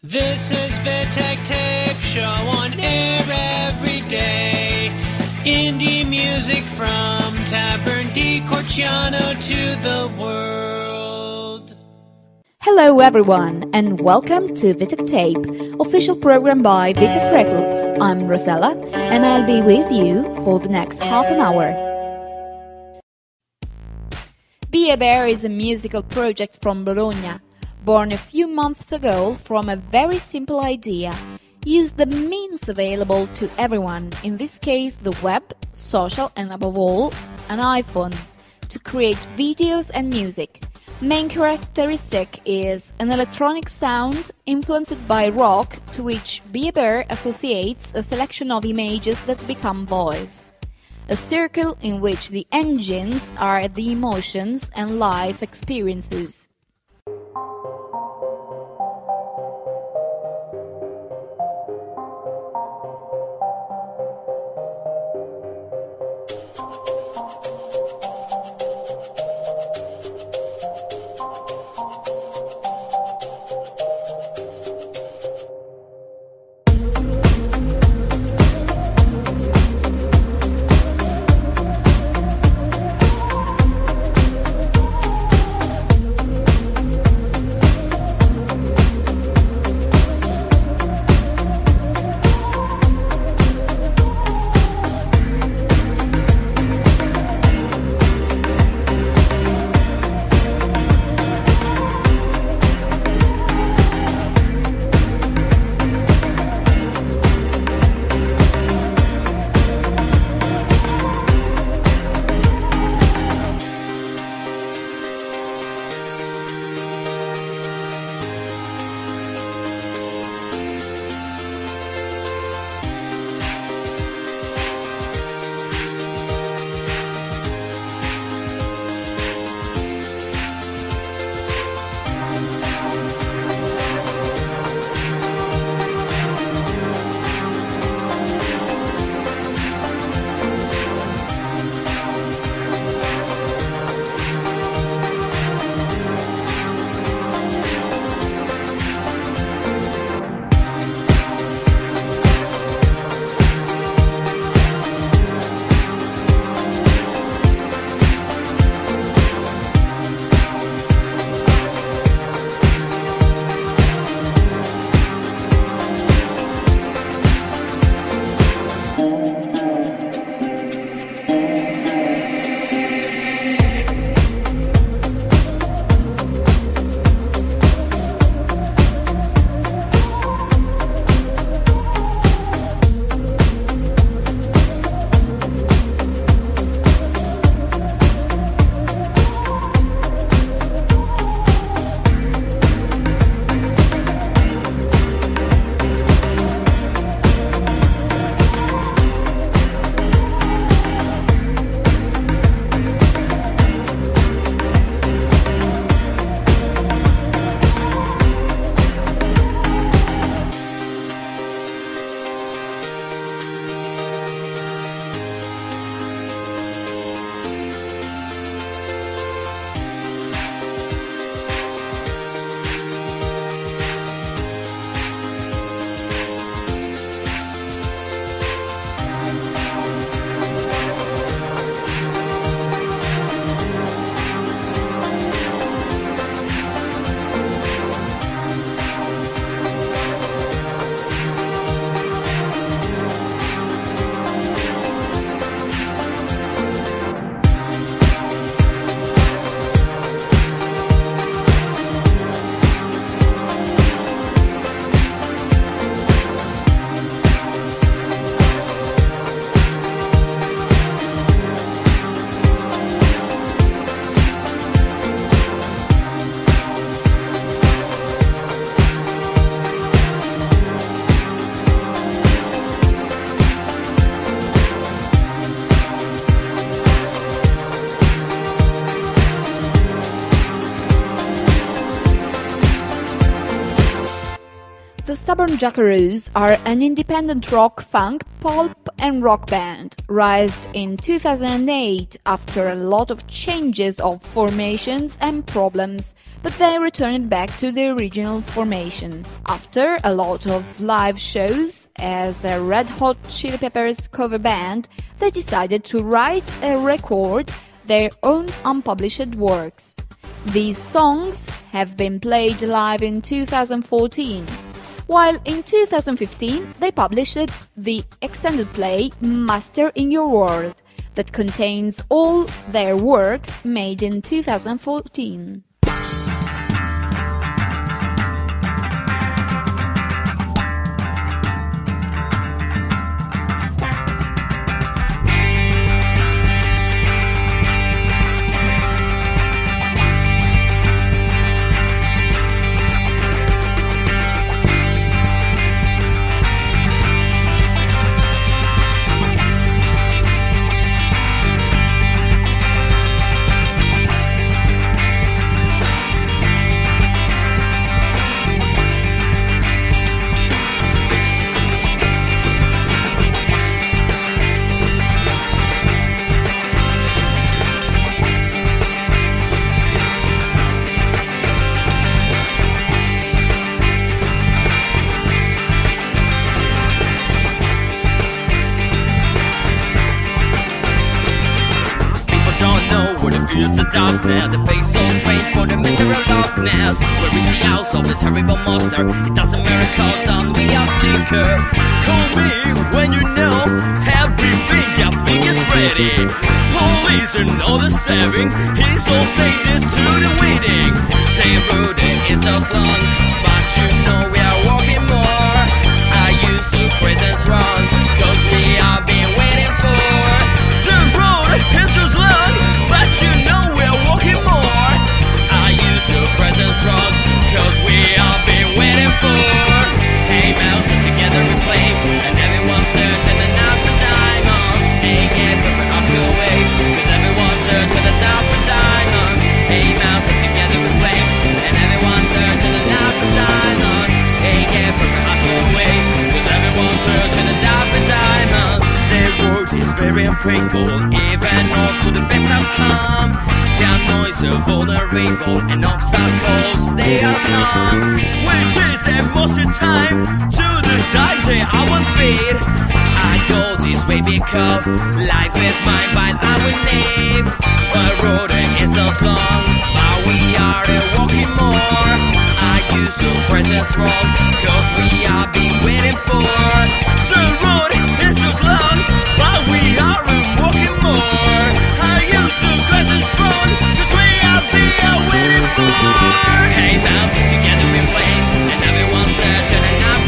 This is Vittek Tape Show on air every day. Indie music from Taverne di Corciano to the world. Hello, everyone, and welcome to Vittek Tape, official program by Vittek Records. I'm Rosella, and I'll be with you for the next half an hour. Be a Bear is a musical project from Bologna, born a few months ago from a very simple idea. Use the means available to everyone, in this case the web, social, and above all, an iPhone, to create videos and music. Main characteristic is an electronic sound influenced by rock to which Be a Bear associates a selection of images that become voice. A circle in which the engines are the emotions and life experiences. Stubborn Jakaroos are an independent rock, funk, pulp and rock band, raised in 2008 after a lot of changes of formations and problems, but they returned back to the original formation. After a lot of live shows as a Red Hot Chili Peppers cover band, they decided to write and record their own unpublished works. These songs have been played live in 2014 while in 2015 they published the extended play Master in Your World that contains all their works made in 2014. And all the saving He's all stated to the waiting They rooted is so long But you know we are walking more. I use to presence wrong. Cause we have been waiting for The road is so long But you know we're walking more. I use your presence wrong. Cause we have been waiting for Hey mouse together in flames And everyone's searching and not for diamonds. Hey get very unbreakable Even all to the best outcome Their noise are vulnerable And obstacles they are come Which is the most time To I won't fade I go this way because Life is mine but I will live The road is so long But we are walking more. I use your presence wrong. Cause we have been waiting for. The road is so long But we are walking more. I use your presence wrong. Cause we have been waiting for. Hey mouse together in flames. And everyone's searching and diamonds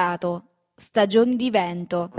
Pizzato, Stagioni di vento.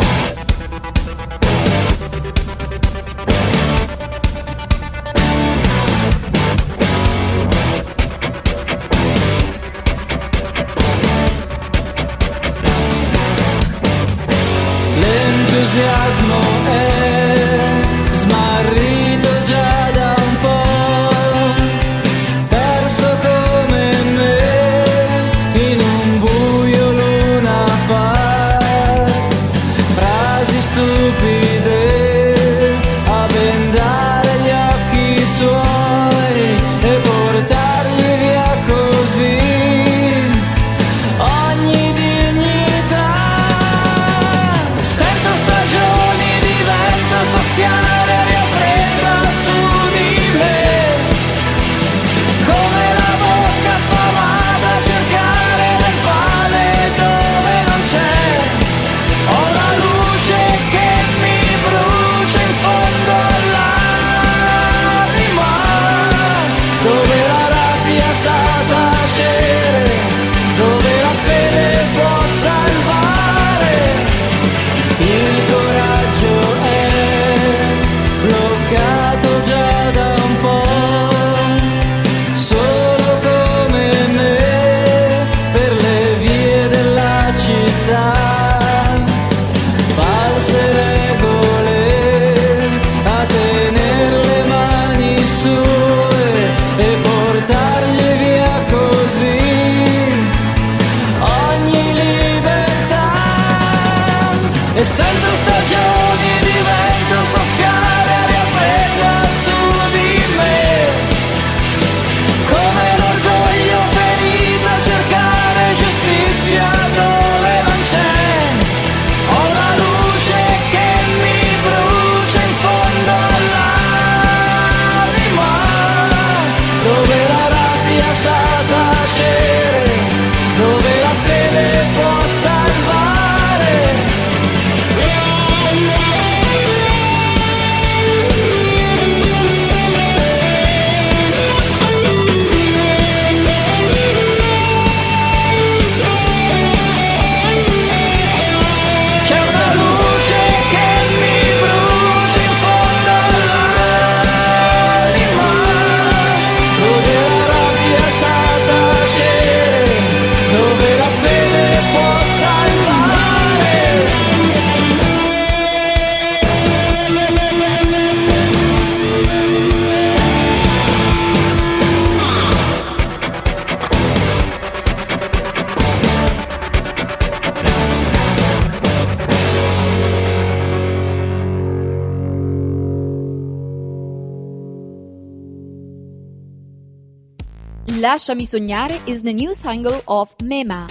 Lasciami Sognare is the new single of Mema,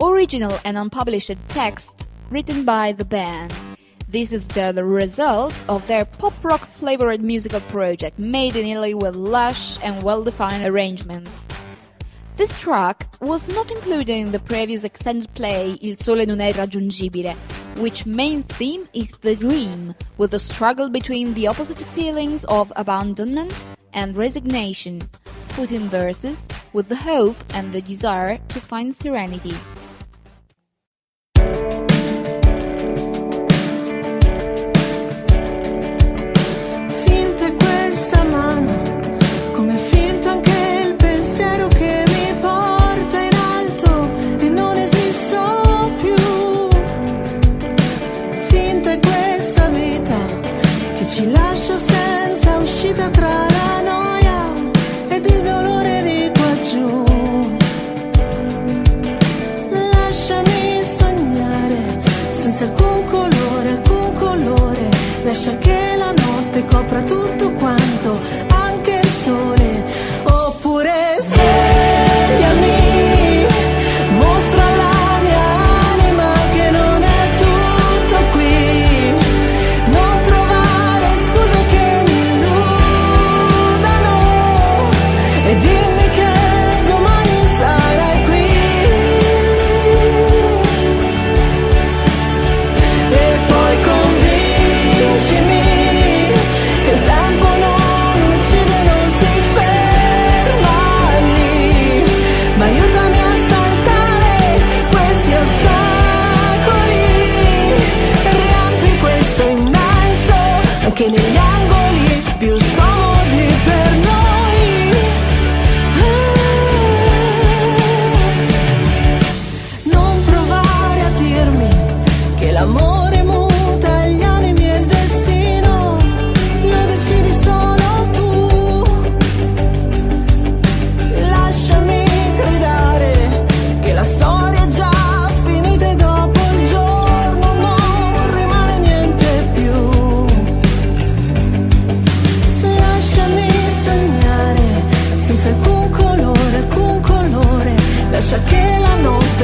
original and unpublished text written by the band. This is the, the result of their pop rock flavored musical project made in Italy with lush and well defined arrangements. This track was not included in the previous extended play Il Sole Non È Raggiungibile, which main theme is the dream, with the struggle between the opposite feelings of abandonment and resignation, put in verses with the hope and the desire to find serenity.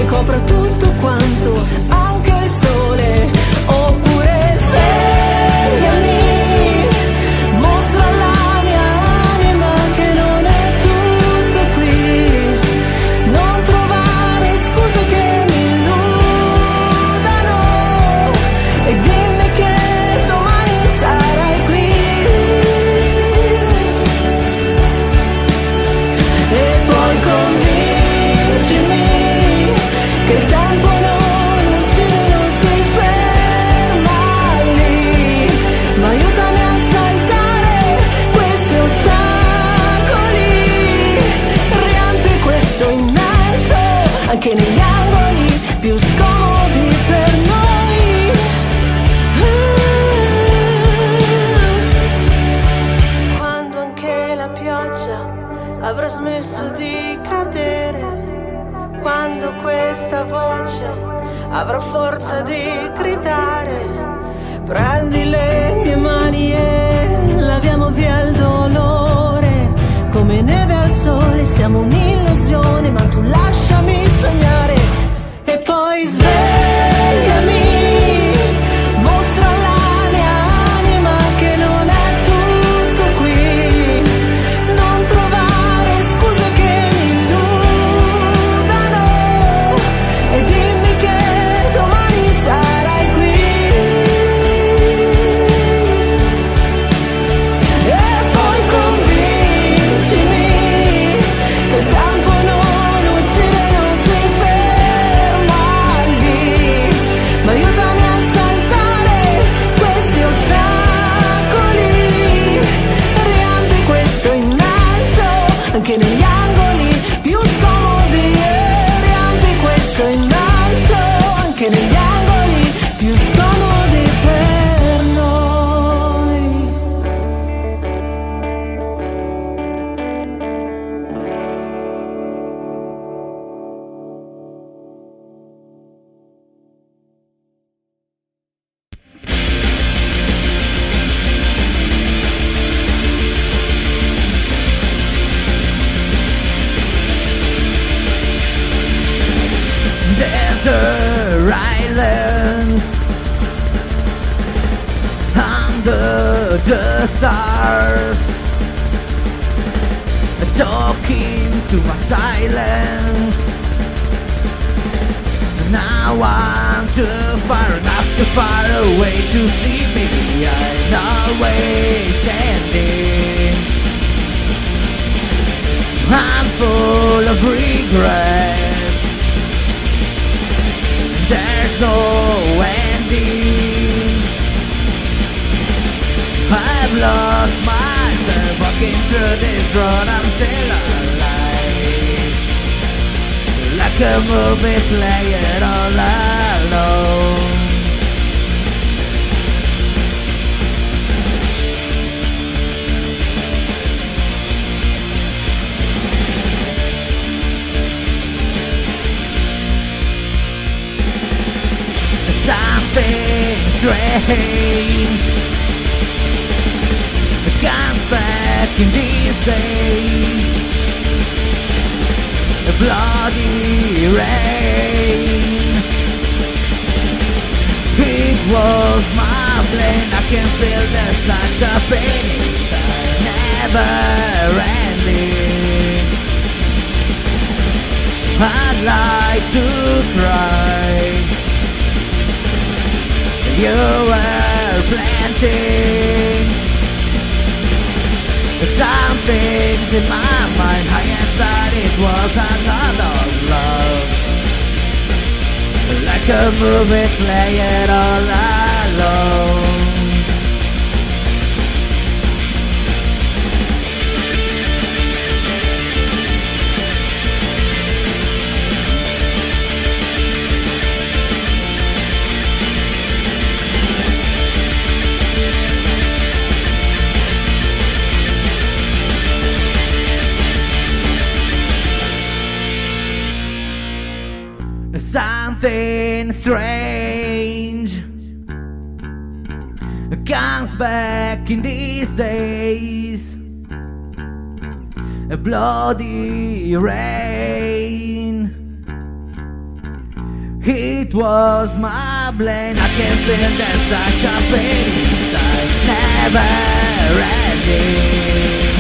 copro tutto quanto. pioggia avrò smesso di cadere. Quando questa voce avrò forza di gridare prendi le mie mani e laviamo via il dolore. Come neve al sole siamo un'illusione ma tu lasciami sognare. I'm too far enough too far away to see me I'm always standing I'm full of regrets there's no ending. I've lost myself walking through this road. I'm still alive, like a movie playing all alone. something strange comes back in these days. The bloody rain. Was my blame. I can feel there's such a pain never ending. I'd like to cry. You were planting something in my mind. I thought it was another love, like a movie playing all alone. Something strange comes back in these days. A bloody rain. It was my blame. I can feel there's such a pain inside, never ending.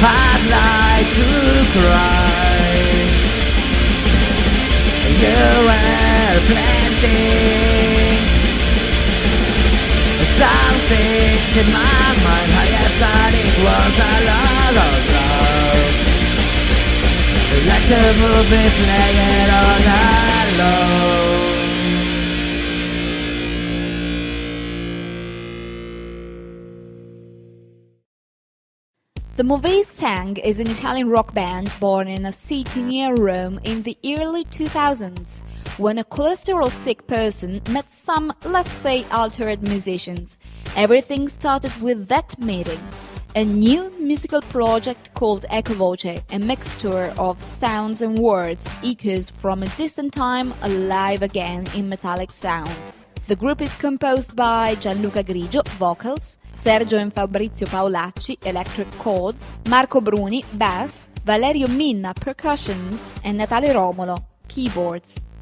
I'd like to cry. You were planting something in my mind. I thought it was a lot of love, like a movie playing all alone. The Mauvais Sang is an Italian rock band born in a city near Rome in the early 2000s, when a cholesterol sick person met some, let's say, altered musicians. Everything started with that meeting. A new musical project called Eco Voce, a mixture of sounds and words, echoes from a distant time alive again in metallic sound. The group is composed by Gianluca Grigio, vocals, Sergio e Fabrizio Paolacci, Electric Chords, Marco Bruni, Bass, Valerio Minna, Percussions e Natale Romolo, Keyboards.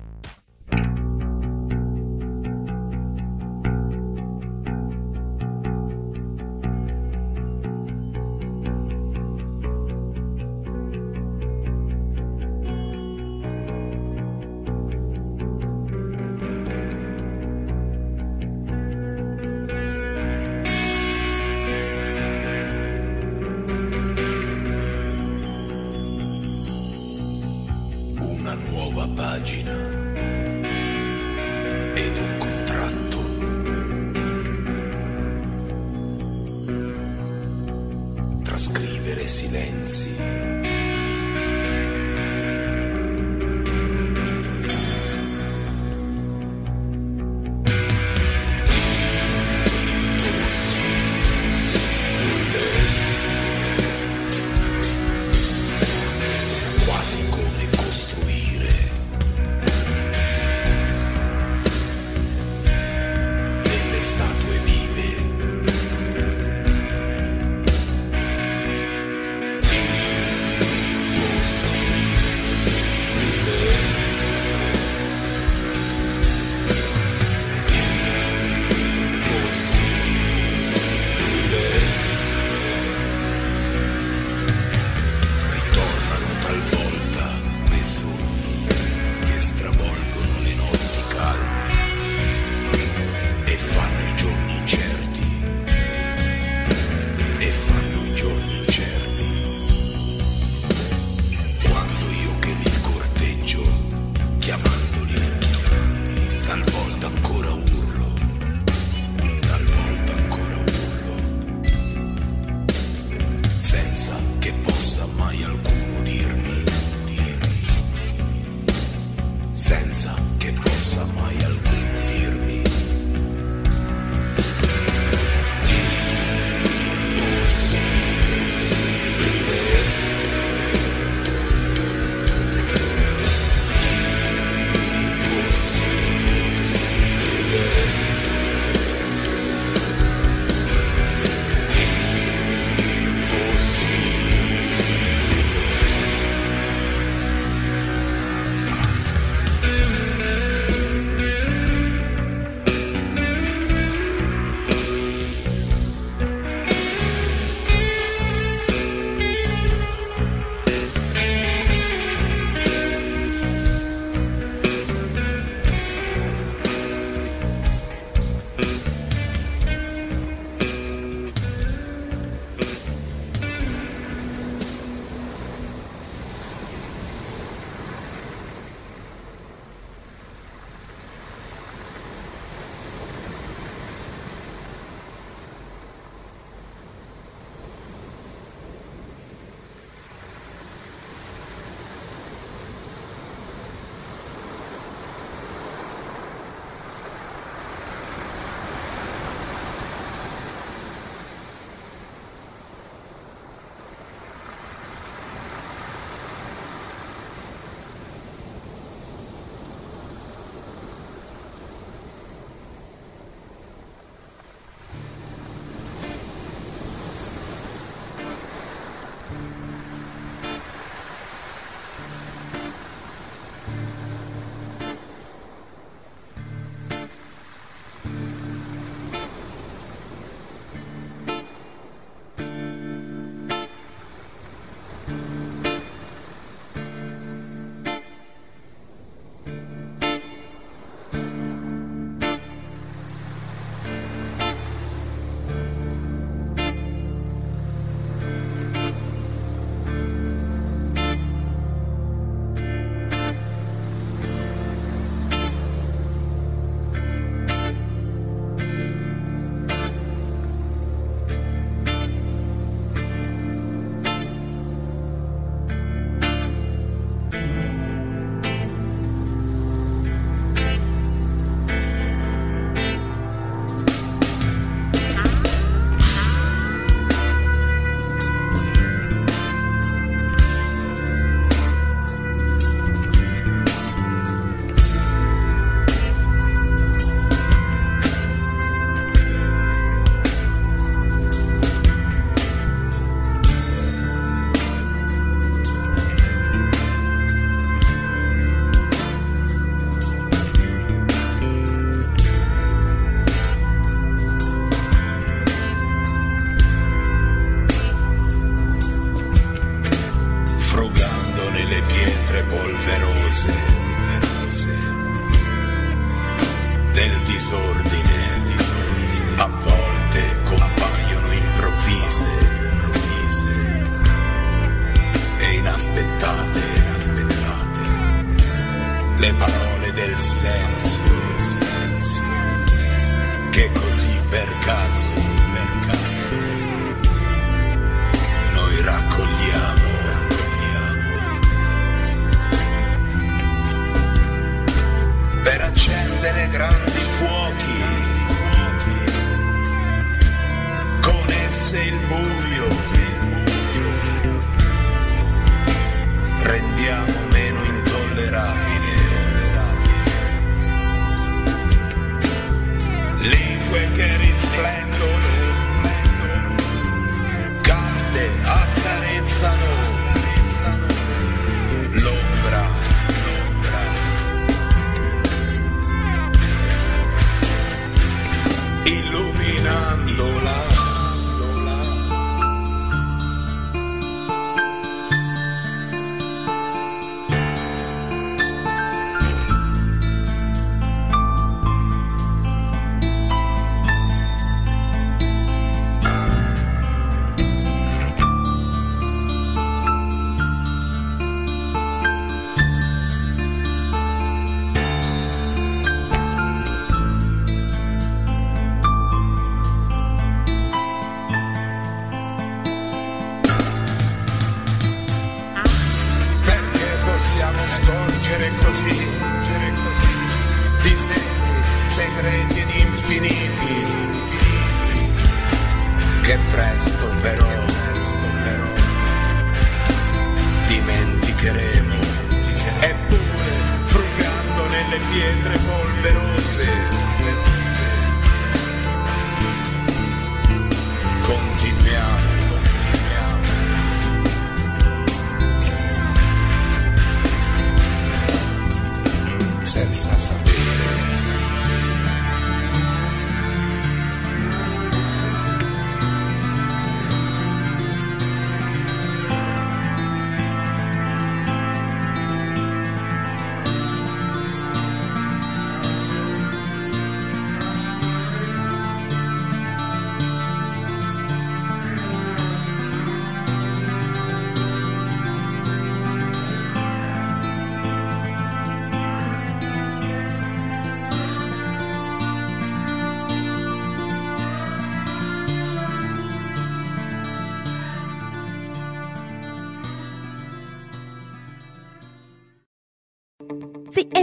infinito.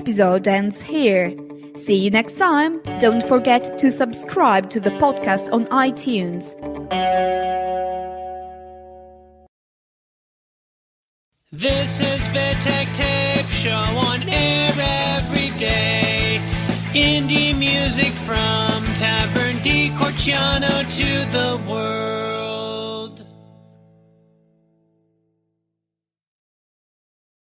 episode ends here. See you next time. Don't forget to subscribe to the podcast on iTunes. This is Vittek Tape Show on air every day. Indie music from Taverne di Corciano to the world.